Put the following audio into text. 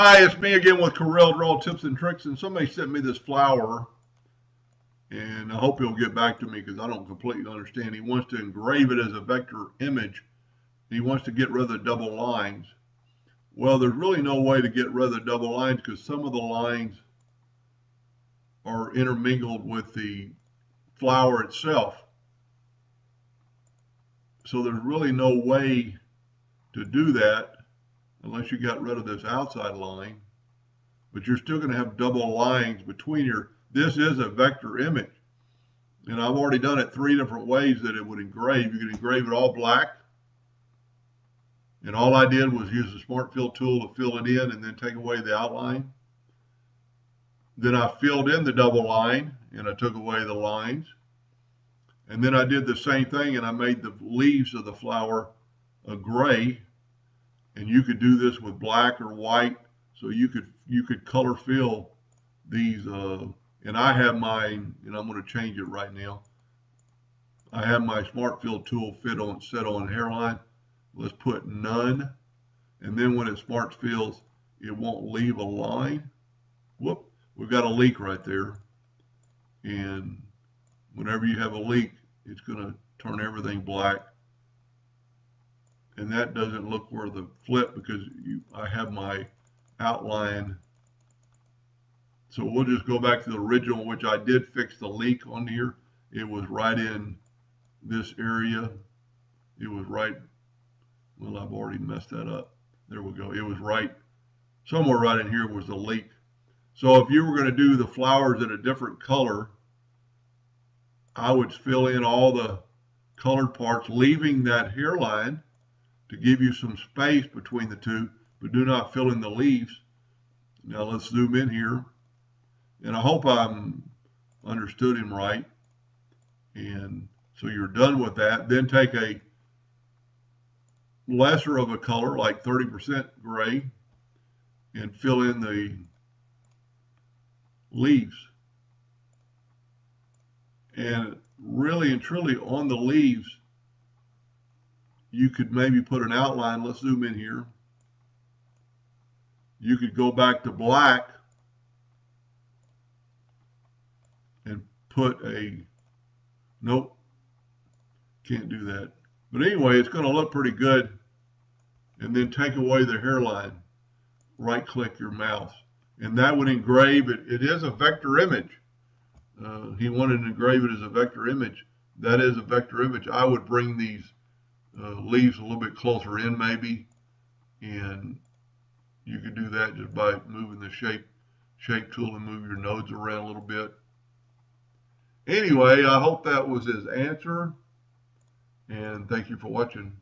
Hi, it's me again with Corel Draw Tips and Tricks, and somebody sent me this flower, and I hope he'll get back to me because I don't completely understand. He wants to engrave it as a vector image. He wants to get rid of the double lines. Well, there's really no way to get rid of the double lines because some of the lines are intermingled with the flower itself. So there's really no way to do that unless you got rid of this outside line. But you're still going to have double lines between your, this is a vector image. And I've already done it three different ways that it would engrave. You could engrave it all black. And all I did was use the Smart Fill tool to fill it in and then take away the outline. Then I filled in the double line and I took away the lines. And then I did the same thing and I made the leaves of the flower a gray and you could do this with black or white so you could you could color fill these uh, and I have mine and I'm going to change it right now. I have my smart fill tool fit on set on hairline. Let's put none and then when it smart fills it won't leave a line. Whoop we've got a leak right there. And whenever you have a leak it's going to turn everything black and that doesn't look where the flip because you, I have my outline. So we'll just go back to the original, which I did fix the leak on here. It was right in this area. It was right, well, I've already messed that up. There we go. It was right, somewhere right in here was the leak. So if you were going to do the flowers in a different color, I would fill in all the colored parts, leaving that hairline to give you some space between the two, but do not fill in the leaves. Now let's zoom in here. And I hope I'm understood him right. And so you're done with that. Then take a lesser of a color, like 30% gray, and fill in the leaves. And really and truly on the leaves, you could maybe put an outline. Let's zoom in here. You could go back to black and put a, nope, can't do that. But anyway, it's going to look pretty good. And then take away the hairline. Right click your mouse. And that would engrave it. It is a vector image. Uh, he wanted to engrave it as a vector image. That is a vector image. I would bring these uh, leaves a little bit closer in maybe and you can do that just by moving the shape shape tool and move your nodes around a little bit. Anyway I hope that was his answer and thank you for watching